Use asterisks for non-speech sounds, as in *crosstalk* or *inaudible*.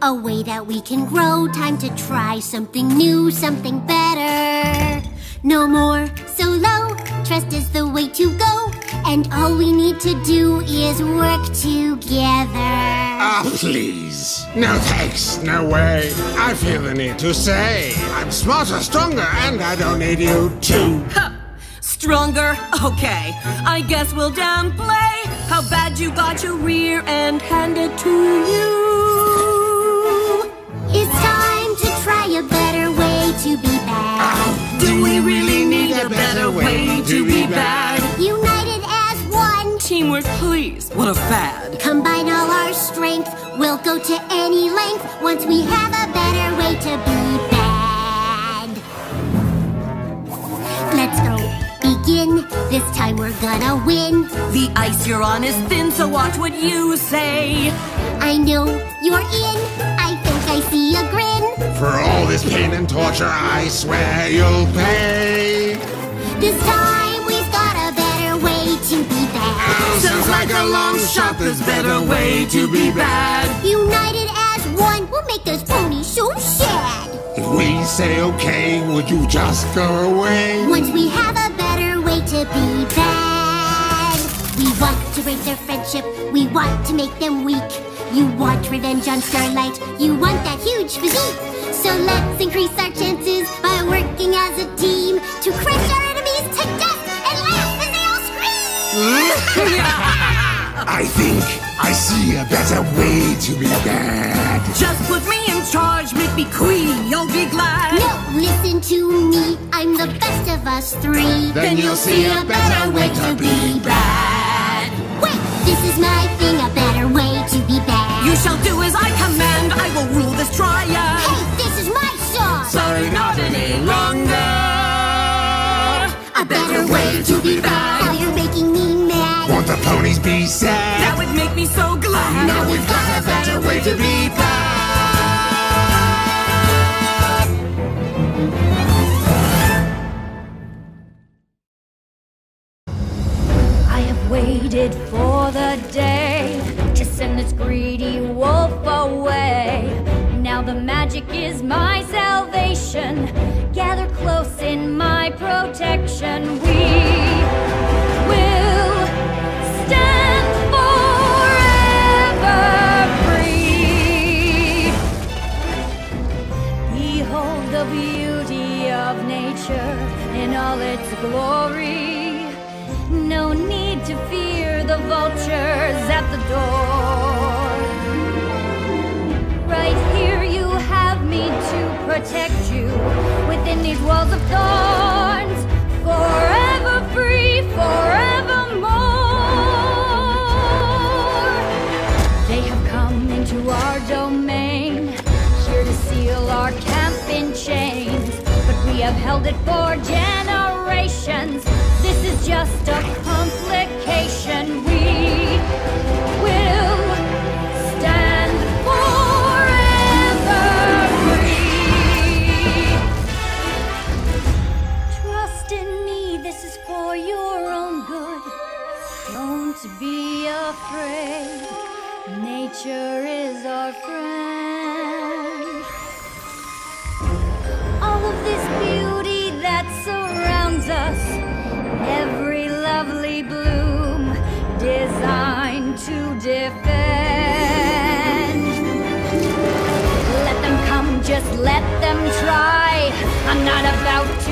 A way that we can grow, time to try something new, something better. No more solo, trust is the way to go. And all we need to do is work together. Ah, please. No thanks, no way. I feel the need to say I'm smarter, stronger, and I don't need you too. Stronger? Okay. I guess we'll downplay how bad you got your rear end handed to you. It's time to try a better way to be bad. Do we really need a better way to be bad? United as one. Teamwork, please. What a fad. Combine all our strength. We'll go to any length once we have a better way to be bad. Gonna win. The ice you're on is thin, so watch what you say. I know you're in. I think I see a grin. For all this pain and torture, I swear you'll pay. This time we've got a better way to be bad. Sounds like a long shot, there's better way to be bad. United as one, we'll make those ponies so sad. If we say okay, would you just go away? Once we have a better way to be bad. We want to break their friendship, we want to make them weak. You want revenge on Starlight, you want that huge physique. So let's increase our chances by working as a team to crush our enemies to death and laugh as they all scream! *laughs* I think I see a better way to be bad. Just put me in charge, make me queen, you'll be glad. No, listen to me, I'm the best of us three. Then you'll see a better way to be bad. Wait, this is my thing, a better way to be bad. You shall do as I command, I will rule this triad. Hey, this is my song! Sorry, not any longer. A better way to be bad. Now you're making me mad. Want the ponies be sad? That would make me so glad. Now we've got a better way to be bad. Waited for the day to send this greedy wolf away. Now the magic is my salvation. Gather close in my protection. We will stand forever free. Behold the beauty of nature in all its glory. No need to fear the vultures at the door. Right here, you have me to protect you within these walls of thorns. Forever free, forevermore. They have come into our domain, here to seal our camp in chains. But we have held it for generations. Don't be afraid. Nature is our friend. All of this beauty that surrounds us, every lovely bloom designed to defend. Let them come, just let them try. I'm not about